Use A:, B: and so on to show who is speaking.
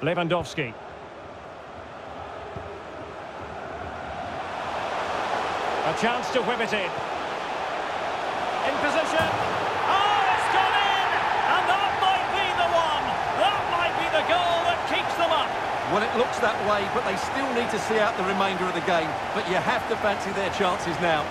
A: Lewandowski. A chance to whip it in. In position. Oh, it's gone in! And that might be the one! That might be the goal that keeps them up.
B: Well, it looks that way, but they still need to see out the remainder of the game. But you have to fancy their chances now.